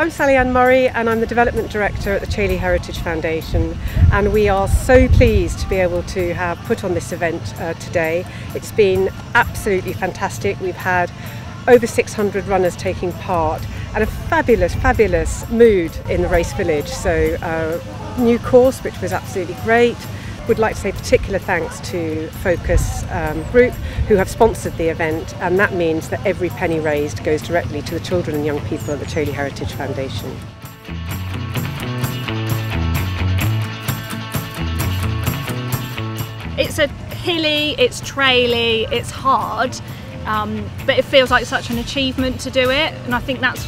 I'm Sally Ann Murray and I'm the Development Director at the Chailey Heritage Foundation and we are so pleased to be able to have put on this event uh, today. It's been absolutely fantastic. We've had over 600 runners taking part and a fabulous, fabulous mood in the race village. So uh, new course which was absolutely great would like to say particular thanks to Focus um, Group who have sponsored the event and that means that every penny raised goes directly to the children and young people at the Chailey Heritage Foundation. It's a hilly, it's traily, it's hard, um, but it feels like such an achievement to do it and I think that's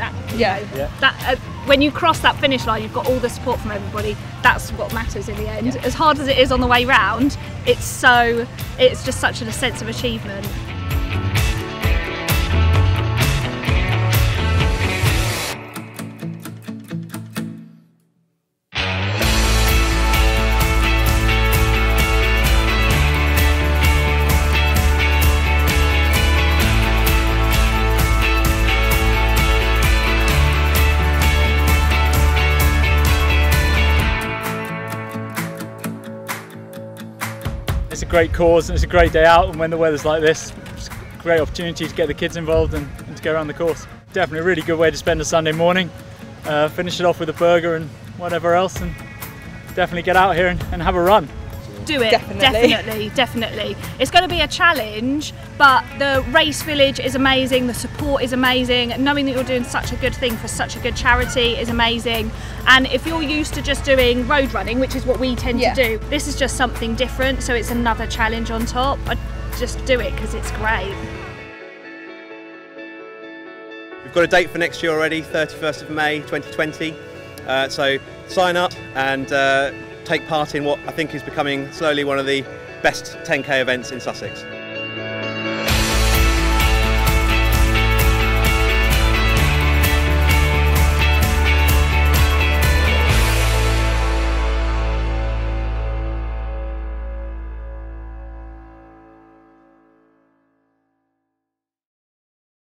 that, yeah. yeah. that uh, when you cross that finish line, you've got all the support from everybody. That's what matters in the end. Yeah. As hard as it is on the way round, it's so it's just such a sense of achievement. It's a great cause and it's a great day out and when the weather's like this it's a great opportunity to get the kids involved and, and to go around the course. Definitely a really good way to spend a Sunday morning, uh, finish it off with a burger and whatever else and definitely get out here and, and have a run do it. Definitely. definitely, definitely. It's going to be a challenge, but the race village is amazing. The support is amazing. Knowing that you're doing such a good thing for such a good charity is amazing. And if you're used to just doing road running, which is what we tend yeah. to do, this is just something different. So it's another challenge on top. I just do it because it's great. We've got a date for next year already, 31st of May 2020. Uh, so sign up and uh, take part in what I think is becoming slowly one of the best 10k events in Sussex.